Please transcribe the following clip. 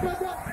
go, go, go.